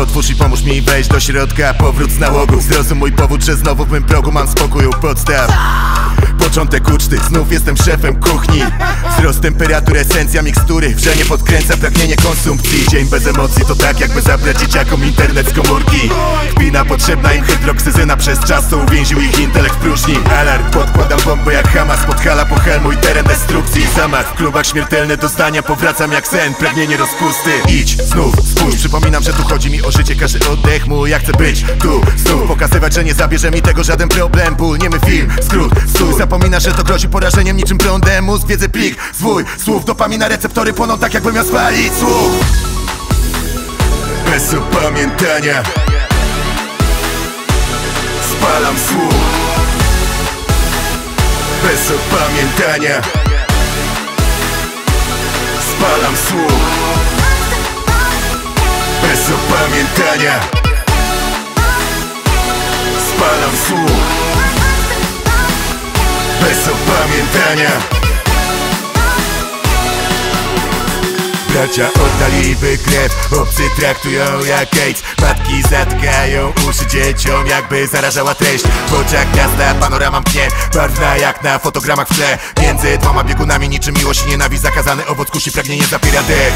Otwórz i pomóż mi wejść do środka. Powrót z nałogu. Zrozum mój powód, że znowu w mym progu mam spokój u podstaw Początek uczty, znów jestem szefem kuchni. Wzrost temperatury, esencja mikstury. Wrzenie podkręca pragnienie konsumpcji. Dzień bez emocji to tak jakby zabrać dzieciakom internet z komórki. Kpina potrzebna im hydroksyzyna. Przez czas Co uwięził ich intelekt w próżni. Alarm, podkładam bombę jak Hamas. Podhala po hel mój teren destrukcji. Zamach w klubach śmiertelne doznania Powracam jak sen, pragnienie rozpusty. Idź, znów, spójrz, przypominam, że tu chodzi mi o życie. Każdy oddech mój, ja chcę być tu. Znów pokazywać, że nie zabierze mi tego żaden problem. Ból, film, skrót, stój Zapominasz, że to grozi porażeniem niczym prądem. Mózg, wiedzy, plik, zwój, słów Dopamina, receptory płoną tak jakbym miał spalić słów Bez opamiętania Spalam słuch Bez opamiętania Spalam słuch Bez opamiętania Bracia oddaliby krew, obcy traktują jak AIDS. Matki zatkają uszy dzieciom, jakby zarażała treść. W oczach gwiazda, panorama mknie, barwna jak na fotogramach w tle. Między dwoma biegunami niczym miłość i nienawiść Zakazany owoc kusi, pragnienie zapiera dech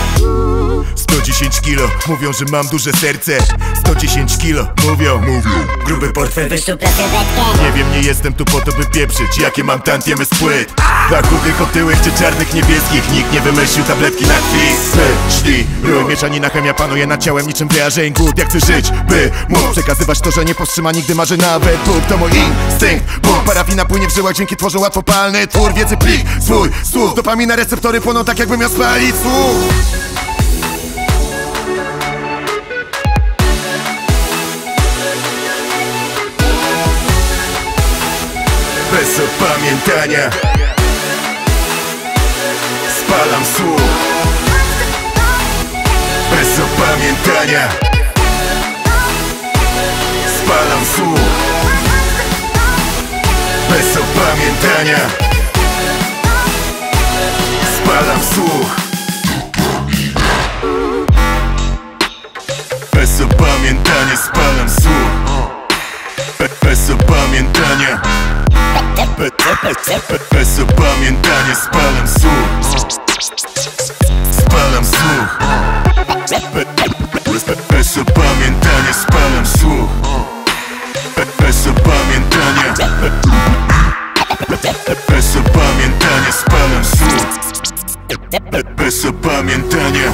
110 kilo, mówią, że mam duże serce. 110 kilo, mówią, mówią. Gruby portfel, Wyszczupla sylwetkę nie wiem, nie jestem tu po to, by pieprzyć. Jakie mam tantiemy z płyt Dla chudych, otyłych czy czarnych, niebieskich. Nikt nie wymyślił tabletki na krwi. Myśli, rój, mieszanina chemia panuje nad ciałem Niczym wyjarzeń. Głód, jak chcę żyć By móc przekazywać to, że nie powstrzyma nigdy marzy nawet Bóg. To mój instynkt Bóg parafina płynie w żyłach, dzięki tworzą łatwopalny Twór. Wiedzy plik, swój, słów Dopamina, receptory płoną tak jakbym miał spalić słuch Bez opamiętania Spalam słuch. Bez opamiętania Spalam słuch. Bez opamiętania Spalam słuch. Bez opamiętania spalam słuch. Be- Bez opamiętania Opamiętania spalam słuch Spalam słuch opamiętania spalam słuch Bez opamiętania spalam słuch opamiętania